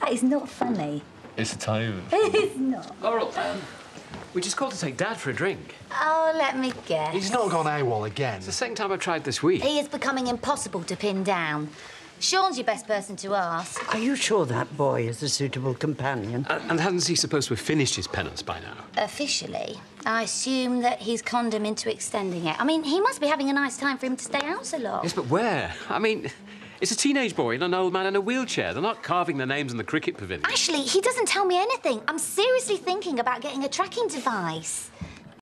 That is not funny. It's Italian. It's not. Laurel, we just called to take Dad for a drink. Oh, let me guess. He's not gone AWOL again. It's the second time I've tried this week. He is becoming impossible to pin down. Sean's your best person to ask. Are you sure that boy is a suitable companion? And, and hasn't he supposed to have finished his penance by now? Officially, I assume that he's conned him into extending it. I mean, he must be having a nice time for him to stay out so long. Yes, but where? I mean, it's a teenage boy and an old man in a wheelchair. They're not carving their names in the cricket pavilion. Actually, he doesn't tell me anything. I'm seriously thinking about getting a tracking device.